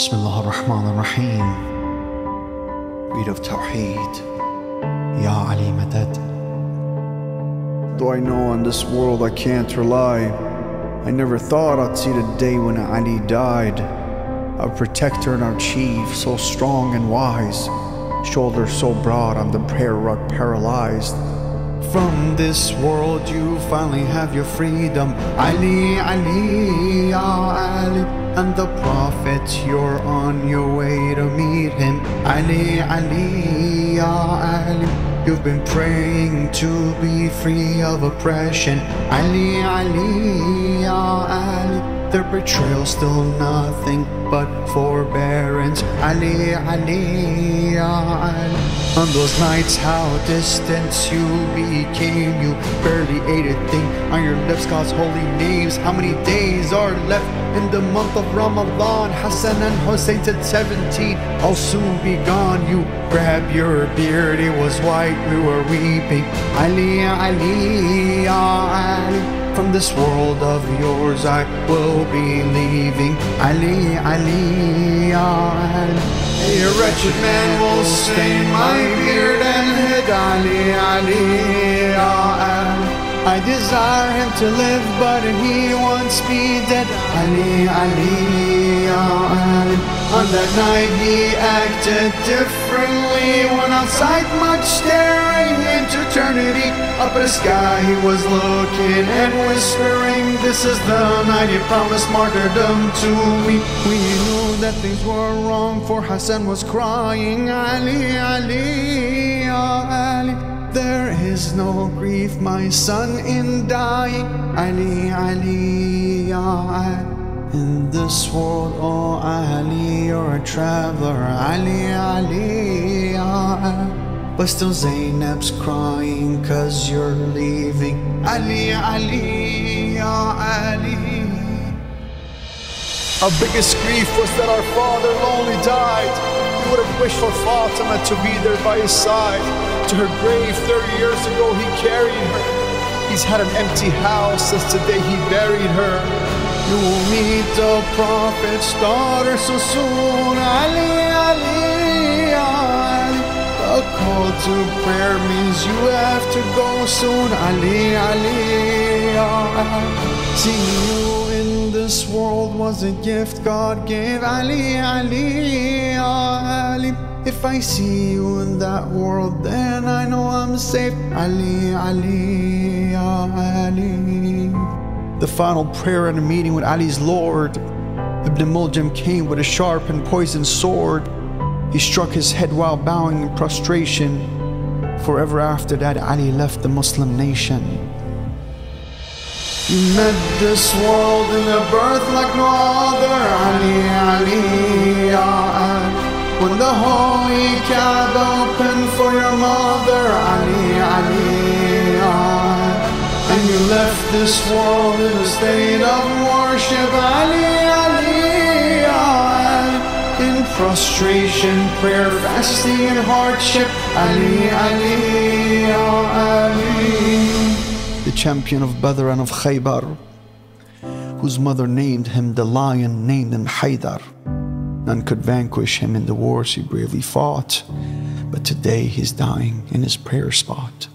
Bismillah ar-Rahman ar-Rahim. Reed of Tawheed. Ya Ali Madad. Though I know on this world I can't rely I never thought I'd see the day when Ali died. Our protector and our chief, so strong and wise. Shoulders so broad on the prayer rug paralyzed. From this world you finally have your freedom. Ali, Ali, Ya Ali And the Prophet you're on your way to meet him. Ali, Ali, Ya Ali. You've been praying to be free of oppression. Ali, Ali, Ya Ali. Their betrayal still nothing but forbearance. Ali, Ali. On those nights, how distant you became. You barely ate a thing on your lips, God's holy names. How many days are left in the month of Ramadan? Hassan and Hussein said 17. I'll soon be gone. You grab your beard, it was white. We were weeping. Ali, Ali, Ali. From this world of yours I will be leaving. Ali, Ali, Ali. A wretched man will stain my beard and head Ali, Ali, I desire him to live but he wants me dead. Ali, Ali, Ali. On that night he acted differently. When outside much staring eternity. Up at the sky he was looking and whispering This is the night he promised martyrdom to me. We knew that things were wrong for Hassan was crying Ali, Ali, Ya Ali There is no grief my son in dying. Ali, Ali, Ya Ali in this world, oh Ali, you're a traveler, Ali, Ali, Ali. But still Zainab's crying cause you're leaving, Ali, Ali, Ya Ali. Our biggest grief was that our father lonely died. We would have wished for Fatima to be there by his side. To her grave 30 years ago, he carried her. He's had an empty house since the day he buried her. You will meet the prophet's daughter so soon. Ali, Ali, Ali. A call to prayer means you have to go soon. Ali, Ali, Ali. Seeing you in this world was a gift God gave. Ali, Ali, ah, Ali. If I see you in that world, then I know I'm safe. Ali, Ali, ah, Ali. The final prayer and a meeting with Ali's Lord. Ibn Muljam came with a sharp and poisoned sword. He struck his head while bowing in prostration. Forever after that, Ali left the Muslim nation. You met this world in a birth like no other, Ali, Ali, Ali. When the holy Kaaba opened for your mother, Ali, Ali, Ali. And you left this world in a state prostration, prayer, fasting, and hardship, Ali, Ali, oh, Ali. The champion of Badr and of Khaybar, whose mother named him the lion, named him Haydar. None could vanquish him in the wars he bravely fought, but today he's dying in his prayer spot.